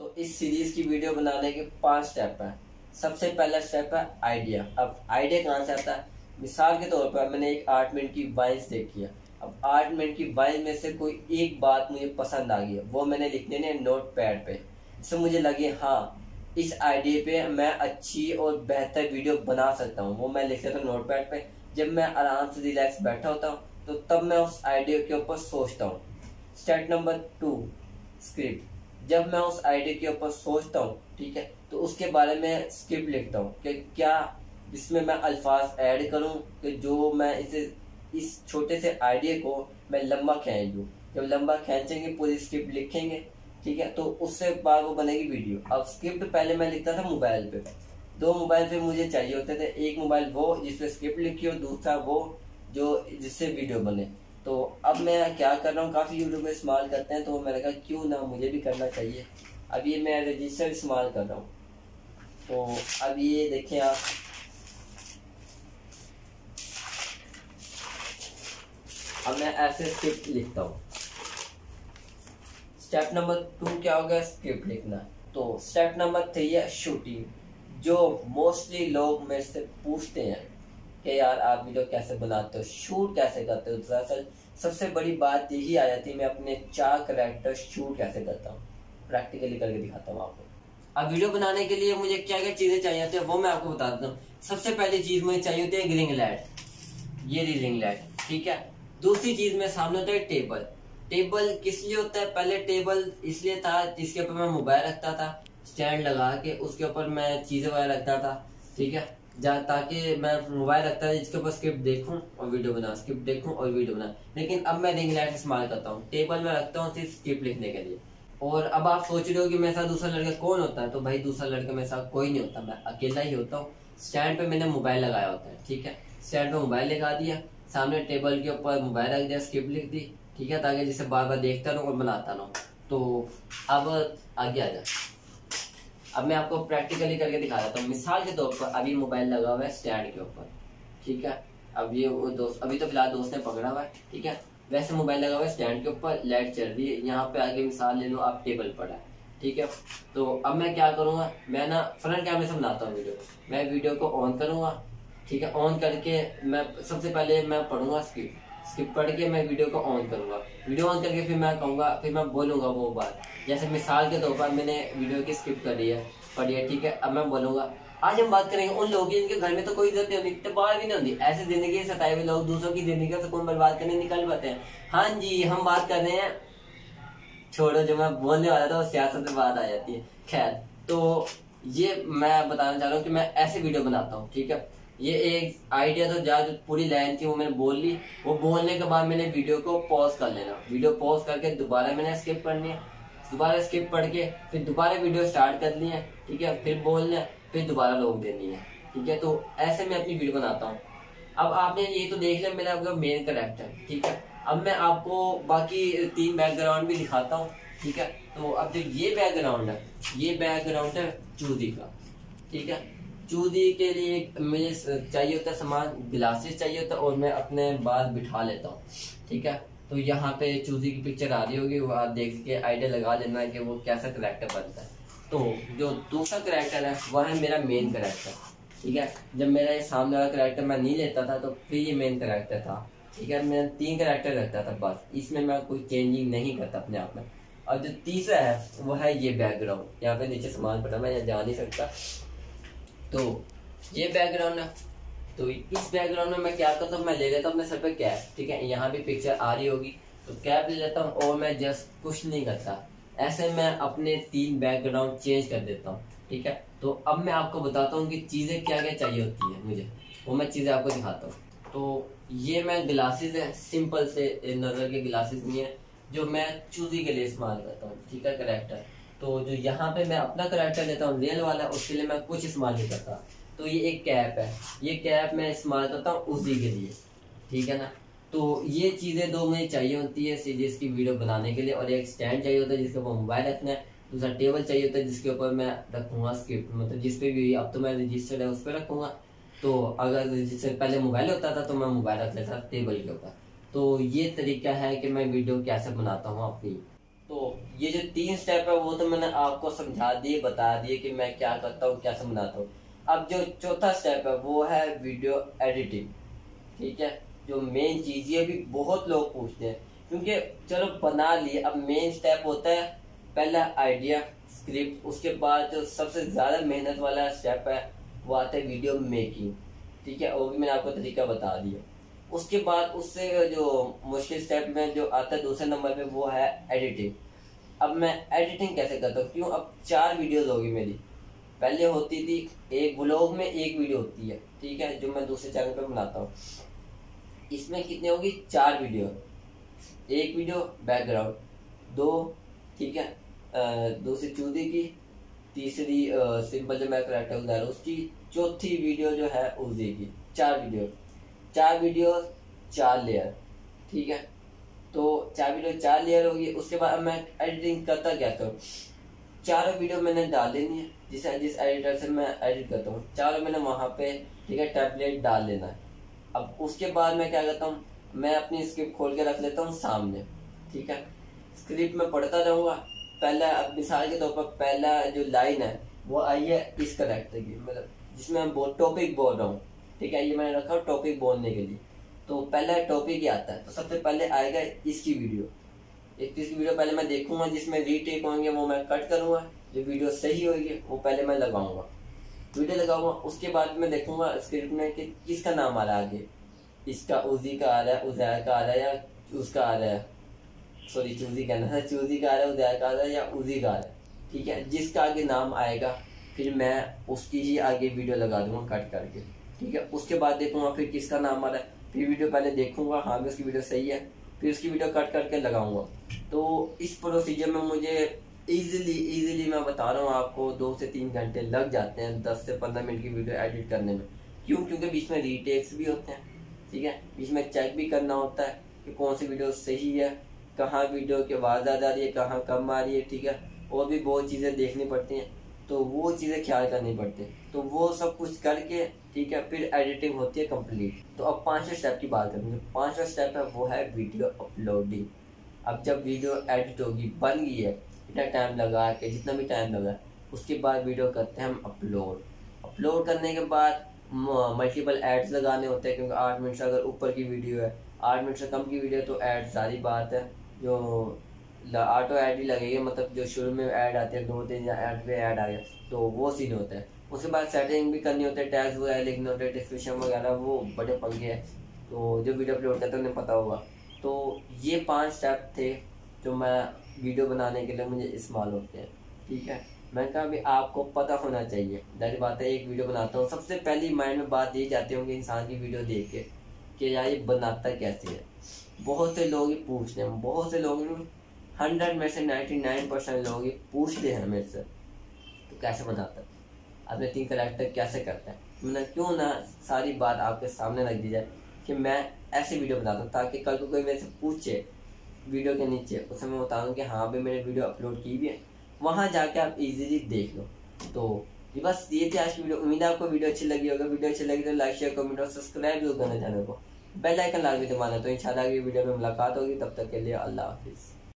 तो इस सीरीज़ की वीडियो बनाने के पाँच स्टेप हैं। सबसे पहला स्टेप है आइडिया अब आइडिया कहाँ से आता है? मिसाल के तौर पर मैंने एक आठ मिनट की वाइस देखी है। अब आठ मिनट की वाइस में से कोई एक बात मुझे पसंद आ गई है। वो मैंने लिख लेनी नोट पैड पे। इससे मुझे लगे हाँ इस आइडिया पे मैं अच्छी और बेहतर वीडियो बना सकता हूँ। वो मैं लिख लेता हूँ नोट पैड पे। जब मैं आराम से रिलैक्स बैठा होता हूँ तो तब मैं उस आइडिया के ऊपर सोचता हूँ। स्टेप नंबर टू स्क्रिप्ट जब मैं उस आइडिया के ऊपर सोचता हूँ, ठीक है तो उसके बारे में स्क्रिप्ट लिखता हूँ कि क्या इसमें मैं अल्फाज ऐड करूँ कि जो मैं इसे, इस छोटे से आइडिया को मैं लंबा खींच। दूँ जब लंबा खींचेंगे, पूरी स्क्रिप्ट लिखेंगे, ठीक है तो उससे बाद वो बनेगी वीडियो। अब स्क्रिप्ट पहले मैं लिखता था मोबाइल पे। दो मोबाइल पे मुझे चाहिए होते थे, एक मोबाइल वो जिसपे स्क्रिप्ट लिखी हो, दूसरा वो जो जिससे वीडियो बने। तो अब मैं क्या कर रहा हूँ, काफ़ी यूट्यूब में इस्तेमाल करते हैं तो मैंने कहा, क्यों ना मुझे भी करना चाहिए? अब ये मैं रजिस्टर इस्तेमाल कर रहा हूँ। तो अब ये देखें आप। अब मैं ऐसे स्क्रिप्ट लिखता हूँ। स्टेप नंबर टू क्या होगा स्क्रिप्ट लिखना। तो स्टेप नंबर थ्री है शूटिंग जो मोस्टली लोग मेरे से पूछते हैं। कि यार आप वीडियो कैसे बनाते हो शूट कैसे करते हो? दरअसल सबसे बड़ी बात यही आ जाती है, मैं अपने चार करेक्टर शूट कैसे करता हूँ? प्रैक्टिकली करके दिखाता हूँ आपको। अब वीडियो बनाने के लिए मुझे क्या क्या चीज़ें चाहिए होती है, वो मैं आपको बता देता हूँ। सबसे पहली चीज़ मुझे चाहिए होती है रिंग लाइट ये रिंग लाइट ठीक है? दूसरी चीज़ मेरे सामने होता है टेबल टेबल किस लिए होता है? पहले टेबल इसलिए था जिसके ऊपर मैं मोबाइल रखता था स्टैंड लगा के उसके ऊपर मैं चीज़ें वगैरह रखता था, ठीक है? ताकि मैं मोबाइल रखता था जिसके ऊपर स्क्रिप्ट देखूँ और वीडियो बना स्क्रिप्ट देखूँ और वीडियो बना लेकिन अब मैं रिंग लाइट इस्तेमाल करता हूँ। टेबल में रखता हूँ सिर्फ़ स्क्रिप्ट लिखने के लिए। और अब आप सोच रहे हो कि मेरे साथ दूसरा लड़का कौन होता है? तो भाई, दूसरा लड़का मेरे साथ कोई नहीं होता। मैं अकेला ही होता हूँ। स्टैंड पे मैंने मोबाइल लगाया होता है, ठीक है? स्टैंड पे मोबाइल लगा दिया। सामने टेबल के ऊपर मोबाइल रख दिया, स्क्रिप्ट लिख दी, ठीक है? ताकि जिसे बार बार देखता रहूँ और बनाता रहूँ। तो अब आगे आ जाए अब मैं आपको प्रैक्टिकली करके दिखा देता हूँ। मिसाल के तौर पर अभी मोबाइल लगा हुआ है स्टैंड के ऊपर। ठीक है? अब ये वो दोस्त, अभी तो फ़िलहाल दोस्त ने पकड़ा हुआ है। ठीक है? वैसे मोबाइल लगा हुआ है स्टैंड के ऊपर लाइट चल रही है। यहाँ पे आगे मिसाल ले लो, आप टेबल पड़ा है। ठीक है? तो अब मैं क्या करूँगा? मैं ना फ्रंट कैमरे से बनाता हूँ वीडियो मैं वीडियो को ऑन करूँगा। ठीक है? ऑन करके मैं सबसे पहले मैं पढ़ूँगा स्क्रिप्ट स्क्रिप्ट पढ़ के मैं वीडियो को ऑन करूँगा। वीडियो ऑन करके फिर मैं कहूँगा, फिर मैं बोलूँगा वो बात। जैसे मिसाल के तौर पर मैंने वीडियो की स्क्रिप्ट करी है। पढ़ी है, ठीक है? अब मैं बोलूँगा, आज हम बात करेंगे उन लोगों की जिनके घर में तो कोई इज़्ज़त नहीं होती बाहर भी नहीं होती। ऐसे ज़िंदगी सताए हुए लोग दूसरों की ज़िंदगी का सुकून बर्बाद करने निकल पाते हैं। हाँ जी, हम बात कर रहे हैं। छोड़ो, जो मैं बोलने वाला था, वो सियासत में बात आ जाती है। खैर तो ये मैं बताना चाह रहा हूँ कि मैं ऐसे वीडियो बनाता हूँ, ठीक है? ये एक आइडिया तो जो पूरी लाइन थी, वो मैंने बोल ली। वो बोलने के बाद मैंने वीडियो को पॉज कर लेना। वीडियो पॉज करके दोबारा मैंने स्किप करनी है। दोबारा स्किप पढ़ के फिर दोबारा वीडियो स्टार्ट करनी है, ठीक है? फिर बोलना है, फिर दोबारा लोग देनी है, ठीक है? तो ऐसे मैं अपनी वीडियो बनाता हूँ। अब आपने ये तो देख लिया, मेरा आपका मेन करेक्टर ठीक है? अब मैं आपको बाकी तीन बैकग्राउंड भी दिखाता हूँ, ठीक है? तो अब जो ये बैकग्राउंड है, ये बैकग्राउंड है चूदी का, ठीक है? चूदी के लिए मुझे चाहिए होता सामान ग्लासेस चाहिए होता और मैं अपने बाल बिठा लेता हूँ। ठीक है? तो यहाँ पे चूदी की पिक्चर आ रही होगी, वो आप देख के आइडिया लगा लेना कि वो कैसा करेक्टर बनता है। तो जो दूसरा करेक्टर है, वह है मेरा मेन करेक्टर ठीक है? जब मेरा ये सामने वाला करेक्टर मैं नहीं लेता था तो फिर ये मेन करेक्टर था। ठीक है? मैं तीन करेक्टर रखता था बस। इसमें मैं कोई चेंजिंग नहीं करता अपने आप में। और जो तीसरा है वो है ये बैकग्राउंड यहाँ पे नीचे सामान पड़ा, मैं यहाँ जा नहीं सकता। तो ये बैकग्राउंड है। तो इस बैकग्राउंड में मैं क्या करता हूँ, मैं ले लेता हूँ अपने सर पे कैप ठीक है? यहाँ भी पिक्चर आ रही होगी। तो कैप ले लेता हूँ और मैं जस्ट कुछ नहीं करता। ऐसे मैं अपने तीन बैकग्राउंड चेंज कर देता हूँ, ठीक है? तो अब मैं आपको बताता हूँ कि चीज़ें क्या क्या चाहिए होती है मुझे। वो मैं चीज़ें आपको दिखाता हूँ। तो ये मैं ग्लासेस है सिंपल से, नज़र के ग्लासेस नहीं है, जो मैं चूजी के लिए इस्तेमाल करता हूँ, ठीक है? करेक्टर तो जो यहाँ पे मैं अपना करेक्टर लेता हूँ रियल वाला, उसके लिए मैं कुछ इस्तेमाल नहीं करता। तो ये एक कैप है। ये कैप मैं इस्तेमाल करता हूँ उसी के लिए। ठीक है ना? तो ये चीज़ें दो मुझे चाहिए होती है सीरीज़ की वीडियो बनाने के लिए और एक स्टैंड चाहिए होता है जिसके ऊपर मोबाइल रखना है, दूसरा टेबल चाहिए होता है जिसके ऊपर मैं रखूँगा स्क्रिप्ट मतलब जिस पे भी अब तो मैं रजिस्टर्ड है उस पर रखूँगा। तो अगर जिससे पहले मोबाइल होता था तो मैं मोबाइल रख लेता टेबल के ऊपर। तो ये तरीका है कि मैं वीडियो कैसे बनाता हूँ अपनी। ये जो तीन स्टेप है, वो तो मैंने आपको समझा दिए, बता दिए कि मैं क्या करता हूँ कैसे बनाता हूँ। अब जो चौथा स्टेप है, वो है वीडियो एडिटिंग ठीक है? जो मेन चीज़, ये भी बहुत लोग पूछते हैं, क्योंकि चलो बना लिए, अब मेन स्टेप होता है, पहला आइडिया स्क्रिप्ट उसके बाद जो सबसे ज़्यादा मेहनत वाला स्टेप है, वो आता है वीडियो मेकिंग ठीक है? वो भी मैंने आपको तरीका बता दिया। उसके बाद उससे जो मुश्किल स्टेप में जो आता है, दूसरे नंबर पे, वो है एडिटिंग अब मैं एडिटिंग कैसे करता हूँ? क्यों? अब चार वीडियोस होगी मेरी। पहले होती थी एक ब्लॉग में एक वीडियो होती है, ठीक है? जो मैं दूसरे चैनल पर बनाता हूँ। इसमें कितने होगी? चार वीडियो एक वीडियो बैकग्राउंड दो, ठीक है? दूसरी चूदी की, तीसरी सिंपल जो मैं करेक्टर उधार उसकी, चौथी वीडियो जो है उर्दी की। चार वीडियो चार वीडियो चार लेयर ठीक है? तो चार वीडियो चार लेयर होगी, उसके बाद अब मैं एडिटिंग करता क्या करूँ? चारों वीडियो मैंने डाल देनी है, जिस जिस एडिटर से मैं एडिट करता हूँ, चारों मैंने वहाँ पे, ठीक है टैबलेट डाल लेना है। अब उसके बाद मैं क्या करता हूँ? मैं अपनी स्क्रिप्ट खोल के रख लेता हूँ सामने, ठीक है? स्क्रिप्ट में पढ़ता जाऊँगा पहला, अब मिसाल के तौर पर पहला जो लाइन है, वो आई है इस करेक्टर की मतलब जिसमें मैं टॉपिक बोल रहा हूँ, ठीक है? ये मैंने रखा टॉपिक बोलने के लिए। तो पहला टॉपिक ही आता है। तो सबसे पहले आएगा इसकी वीडियो एक इसकी वीडियो पहले मैं देखूँगा, जिसमें रीटेक होंगे, वो मैं कट करूँगा। जो वीडियो सही होगी, वो पहले मैं लगाऊँगा। वीडियो लगाऊँगा, उसके बाद मैं देखूँगा स्क्रिप्ट में कि किसका नाम आ रहा है आगे। इसका उजी का आ रहा है उजैर का आ रहा है, या उसका आ रहा है? सॉरी चूजी कहना है चूजी का आ रहा है उजैर का आ रहा है, या उजी का आ रहा है? ठीक है? जिसका आगे नाम आएगा, फिर मैं उसकी ही आगे वीडियो लगा दूँगा कट करके। ठीक है? उसके बाद देखूँगा फिर किसका नाम आ रहा है। फिर वीडियो पहले देखूँगा हाँ भी उसकी वीडियो सही है, फिर उसकी वीडियो कट करके लगाऊँगा। तो इस प्रोसीजर में मुझे इजीली इजीली मैं बता रहा हूँ आपको, दो से तीन घंटे लग जाते हैं दस से पंद्रह मिनट की वीडियो एडिट करने में। क्यों? क्योंकि बीच में रीटेक्स भी होते हैं, ठीक है? बीच में चेक भी करना होता है कि कौन सी वीडियो सही है, कहाँ वीडियो की आवाज़ आ रही है, कहाँ कम आ रही है, ठीक है? और भी बहुत चीज़ें देखनी पड़ती हैं। तो वो चीज़ें ख्याल करनी पड़ती है। तो वो सब कुछ करके, ठीक है, फिर एडिटिंग होती है कंप्लीट तो अब पाँचवें स्टेप की बात करेंगे पांचवा स्टेप है, वो है वीडियो अपलोडिंग अब जब वीडियो एडिट होगी, बन गई है, इतना टाइम लगा के, जितना भी टाइम लगा, उसके बाद वीडियो करते हैं हम अपलोड अपलोड करने के बाद मल्टीपल एड्स लगाने होते हैं, क्योंकि आठ मिनट से अगर ऊपर की वीडियो है, आठ मिनट से कम की वीडियो तो एड सारी बात है, जो ऑटो ऐड ही लगेगा मतलब जो शुरू में ऐड आते हैं, दो, तीन ऐड पे ऐड आ गया तो वो सीन होता है। उसके बाद सेटिंग भी करनी होती है टैग्स वगैरह लिखने होते हैं डिस्क्रिप्शन वगैरह, वो बड़े पंगे हैं। तो जो वीडियो अपलोड करते हैं, उन्हें पता होगा। तो ये पाँच स्टेप थे, जो मैं वीडियो बनाने के लिए मुझे इस्तेमाल होते हैं। ठीक है? मैंने कहा भी आपको पता होना चाहिए। जारी बात है, एक वीडियो बनाता हूँ। सबसे पहली माइंड में बात ये जाती होंगी इंसान की वीडियो देख के, कि यार ये बनाता कैसे है? बहुत से लोग ये पूछते हैं। बहुत से लोग हंड्रेड में से नाइन्टी नाइन परसेंट लोग ये पूछते हैं मेरे से तो कैसे बनाता है? अपने तीन करेक्टर कैसे करते हैं? मैंने क्यों ना सारी बात आपके सामने रख दी जाए कि मैं ऐसे वीडियो बनाता हूँ, ताकि कल को कोई मेरे से पूछे वीडियो के नीचे, उसे मैं बताऊँ कि हाँ भाई, मैंने वीडियो अपलोड की भी है। वहाँ जाके आप इजीली देख लो। तो ये बस ये थी आज की वीडियो उम्मीद है आपको वीडियो अच्छी लगी होगा। वीडियो अच्छी लगी तो लाइक शेयर कमेंट और सब्सक्राइब ज़रूर करना चैनल को। बेल आइकन लाजमी दबाना तो इंशाल्लाह की वीडियो में मुलाकात होगी। तब तक के लिए अल्लाह हाफिज़।